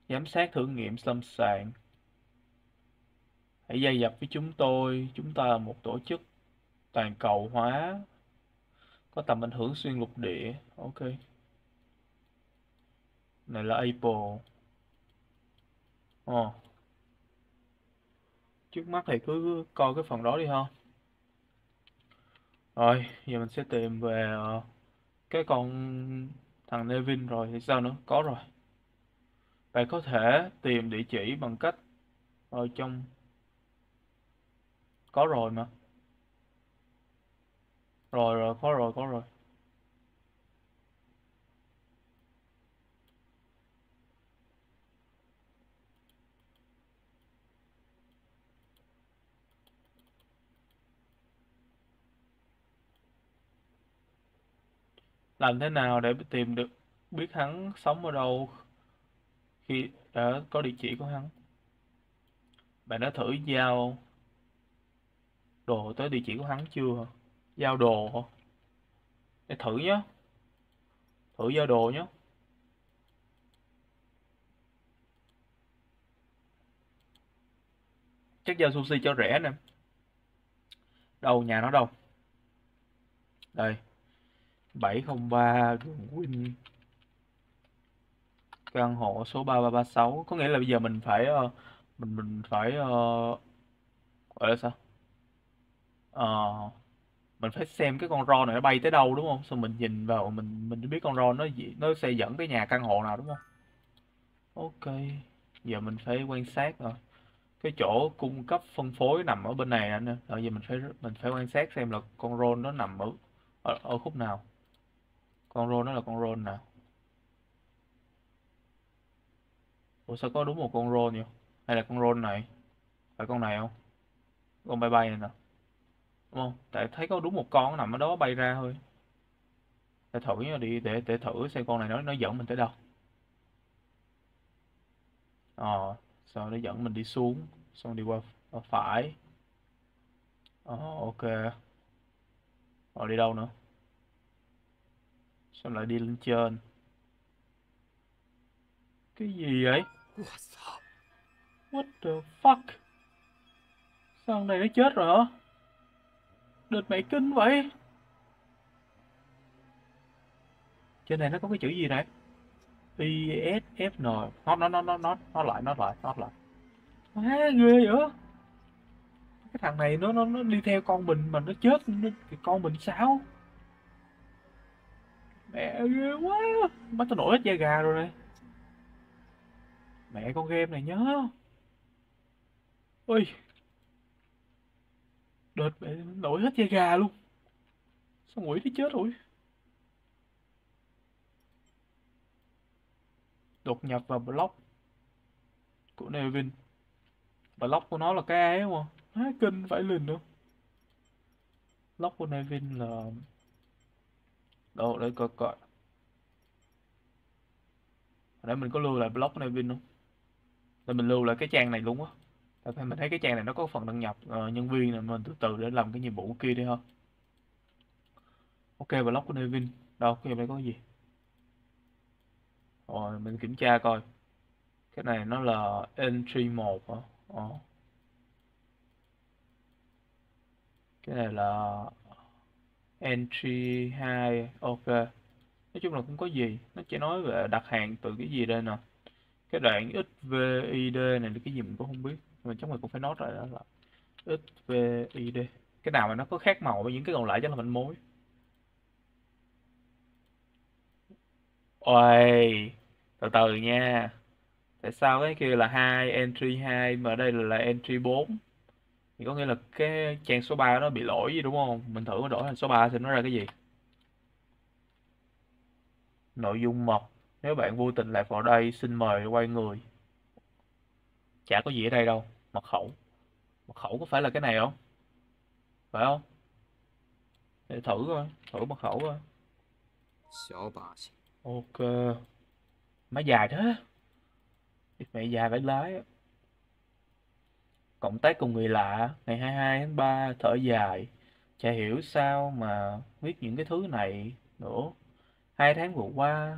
Giám sát thử nghiệm lâm sàng. Hãy gia nhập với chúng tôi. Chúng ta là một tổ chức toàn cầu hóa Có tầm ảnh hưởng xuyên lục địa. Ok. Này là Apple. Oh. Trước mắt thì cứ coi cái phần đó đi ha. Rồi, giờ mình sẽ tìm về uh, cái con thằng Nevin rồi thì sao nữa? Có rồi. Bạn có thể tìm địa chỉ bằng cách ở trong có rồi mà. Rồi rồi, có rồi, có rồi. Làm thế nào để tìm được biết hắn sống ở đâu khi đã có địa chỉ của hắn? Bạn đã thử giao đồ tới địa chỉ của hắn chưa? Giao đồ? Để thử nhé. Thử giao đồ nhé. Chắc giao sushi cho rẻ nè. Đâu, nhà nó đâu? Đây. 703 đường Win căn hộ số 3336 có nghĩa là bây giờ mình phải ờ, mình mình phải uh, gọi là sao? Uh, mình phải xem cái con ro này nó bay tới đâu đúng không? Xong mình nhìn vào mình mình biết con ro nó gì nó sẽ dẫn tới nhà căn hộ nào đúng không? Ok giờ mình phải quan sát rồi. Cái chỗ cung cấp phân phối nằm ở bên này anh rồi giờ mình phải mình phải quan sát xem là con ron nó nằm ở ở, ở khúc nào con rôn nó là con rôn nè Ủa sao có đúng một con rôn nhỉ? hay là con rôn này? Phải con này không? Con bay bay này nè. Đúng không? Tại thấy có đúng một con nằm ở đó bay ra thôi. Để thử nha đi để để thử xem con này nó nó dẫn mình tới đâu. Ờ sau nó dẫn mình đi xuống xong đi qua, qua phải. Ờ ok. Rồi đi đâu nữa? Xong lại đi lên trên Cái gì vậy? What the fuck? Sao này nó chết rồi hả? Đợt mẹ kinh vậy? Trên này nó có cái chữ gì này? ISFN Nó nó nó nó nó nó lại nó lại nó lại Má ghê vậy Cái thằng này nó nó nó đi theo con mình mà nó chết nó, con mình sao Mẹ ghê quá. Má tao nổi hết da gà rồi này. Mẹ con game này nhớ. Ôi. Đợt mẹ nổi hết da gà luôn. Sao quỷ nó chết rồi? Đột nhập vào blog Của Nevin. Blog của nó là cái ấy không Má kinh phải lên nữa Blog của Nevin là Đâu để coi coi Hồi nãy mình có lưu lại blog của Nevin không Để mình lưu lại cái trang này luôn á Tại vì mình thấy cái trang này nó có phần đăng nhập uh, nhân viên này mình từ từ để làm cái nhiệm vụ kia đi ha. Ok blog của Nevin. Đâu cái này có gì? Rồi mình kiểm tra coi. Cái này nó là entry 1 hả? Ờ. Cái này là entry 2. Ok. Nói chung là cũng có gì. Nó chỉ nói về đặt hàng từ cái gì đây nè. Cái đoạn XVID này là cái gì mình cũng không biết Mà chắc mình cũng phải nói rồi đó là XVID cái nào mà nó có khác màu với những cái còn lại chắc là mình mối ôi từ từ nha tại sao cái kia là hai entry 2 mà ở đây là, là entry 4 thì có nghĩa là cái trang số 3 nó bị lỗi gì, đúng không? Mình thử đổi thành số 3 thì nó ra cái gì. Nội dung mật nếu bạn vô tình lại vào đây, xin mời quay người. Chả có gì ở đây đâu, mật khẩu. Mật khẩu có phải là cái này không? Phải không? Để thử coi, thử mật khẩu coi. Ok. Máy dài thế. Mẹ dài phải lái cộng tác cùng người lạ, ngày 22 tháng 3 thở dài. Chả hiểu sao mà viết những cái thứ này nữa. Hai tháng vừa qua,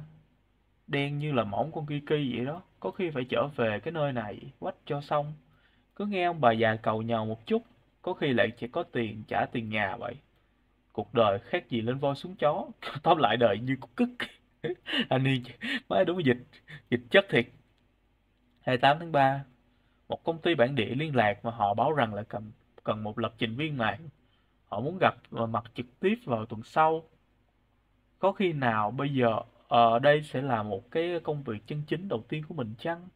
đen như là mỏng con Kiki vậy đó. Có khi phải trở về cái nơi này, quách cho xong. Cứ nghe ông bà già cầu nhau một chút, có khi lại chỉ có tiền trả tiền nhà vậy. Cuộc đời khác gì lên voi xuống chó. Tóm lại đời như cục cức. Anh đi mới đúng dịch dịch chất thiệt. 28 tháng 3 một công ty bản địa liên lạc mà họ báo rằng là cần cần một lập trình viên mạng họ muốn gặp và mặt trực tiếp vào tuần sau. Có khi nào bây giờ ở đây sẽ là một cái công việc chân chính đầu tiên của mình chăng?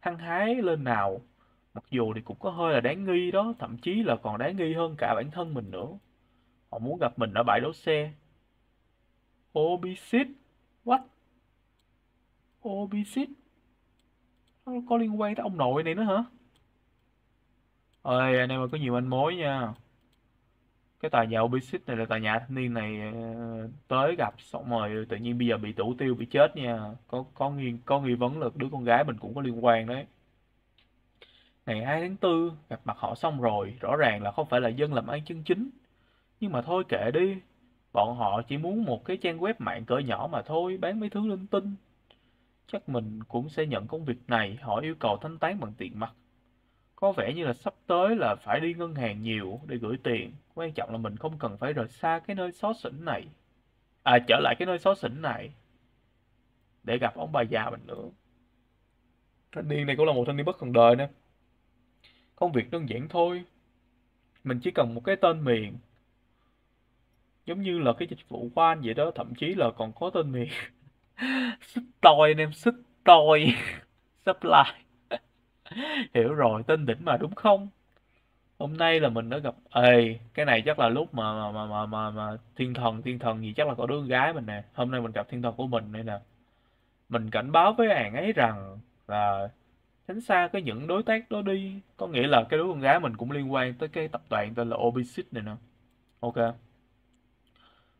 Hăng hái lên nào. Mặc dù thì cũng có hơi là đáng nghi đó, thậm chí là còn đáng nghi hơn cả bản thân mình nữa. Họ muốn gặp mình ở bãi đỗ xe. Obisit what? Obisit nó có liên quan tới ông nội này nữa hả? Ơi anh em ơi, có nhiều manh mối nha. Cái tòa nhà Obisit này là tòa nhà thanh niên này ờ, tới gặp xong rồi tự nhiên bây giờ bị tủ tiêu, bị chết nha. Có có nghi có nghi vấn là đứa con gái mình cũng có liên quan đấy. Ngày 2 tháng 4 gặp mặt họ xong rồi, rõ ràng là không phải là dân làm ăn chân chính. Nhưng mà thôi kệ đi, bọn họ chỉ muốn một cái trang web mạng cỡ nhỏ mà thôi, bán mấy thứ linh tinh chắc mình cũng sẽ nhận công việc này, họ yêu cầu thanh toán bằng tiền mặt. Có vẻ như là sắp tới là phải đi ngân hàng nhiều để gửi tiền, quan trọng là mình không cần phải rời xa cái nơi xó xỉnh này. À trở lại cái nơi xó xỉnh này để gặp ông bà già mình nữa. Thanh niên này cũng là một thanh niên bất cần đời nè. Công việc đơn giản thôi. Mình chỉ cần một cái tên miền. Giống như là cái dịch vụ của anh vậy đó, thậm chí là còn có tên miền xích toi anh em xích toi supply hiểu rồi tên đỉnh mà đúng không? Hôm nay là mình đã gặp ê cái này chắc là lúc mà mà mà mà mà, mà thiên thần thiên thần gì chắc là có đứa con gái mình nè. Hôm nay mình gặp thiên thần của mình đây nè. Mình cảnh báo với hàng ấy rằng là tránh xa cái những đối tác đó đi. Có nghĩa là cái đứa con gái mình cũng liên quan tới cái tập đoàn tên là Obisit này nè. Ok.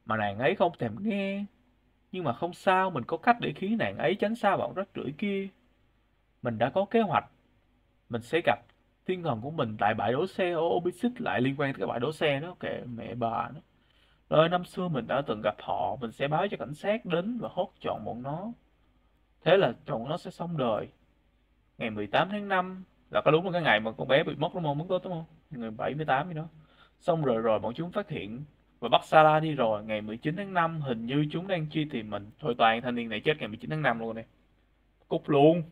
Mà nàng ấy không thèm nghe nhưng mà không sao, mình có cách để khiến nàng ấy tránh xa bọn rác rưởi kia mình đã có kế hoạch mình sẽ gặp thiên thần của mình tại bãi đỗ xe ở obisix lại liên quan tới cái bãi đỗ xe đó kệ mẹ bà nó rồi năm xưa mình đã từng gặp họ mình sẽ báo cho cảnh sát đến và hốt chọn bọn nó Thế là chọn nó sẽ xong đời. Ngày 18 tháng 5 là có đúng là cái ngày mà con bé bị mất đúng không? Mất Tết đúng không? Ngày 78 gì đó. Xong rồi rồi bọn chúng phát hiện và bắt Sala đi rồi. Ngày 19 tháng 5 hình như chúng đang truy tìm mình. Thôi toàn thanh niên này chết ngày 19 tháng 5 luôn này Cút luôn.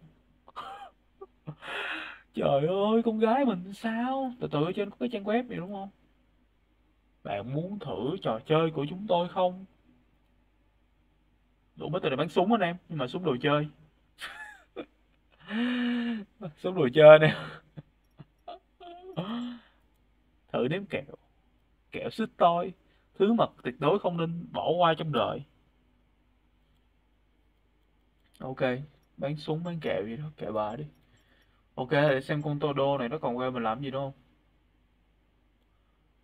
Trời ơi, con gái mình sao? Từ từ ở trên có cái trang web này đúng không? Bạn muốn thử trò chơi của chúng tôi không? Đủ mấy tụi này bắn súng anh em, nhưng mà súng đồ chơi. Súng đồ chơi nè. Thử nếm kẹo. Kẹo xích tôi. Thứ mà tuyệt đối không nên bỏ qua trong đời. Ok, bán súng, bán kẹo gì đó, kệ bà đi. Ok, để xem con Todo này nó còn quen mình làm gì đúng không?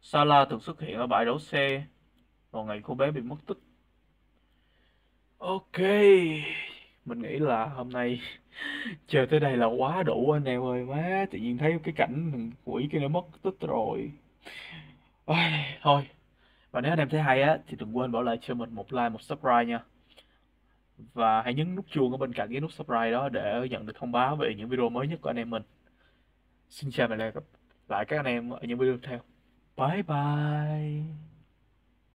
Sala thường xuất hiện ở bãi đỗ xe vào ngày cô bé bị mất tích. Ok, mình nghĩ là hôm nay chờ tới đây là quá đủ anh em ơi má, tự nhiên thấy cái cảnh quỷ kia nó mất tích rồi. Ôi, thôi, và nếu anh em thấy hay á thì đừng quên bỏ lại cho mình một like, một subscribe nha. Và hãy nhấn nút chuông ở bên cạnh cái nút subscribe đó để nhận được thông báo về những video mới nhất của anh em mình. Xin chào và hẹn gặp lại các anh em ở những video tiếp theo. Bye bye.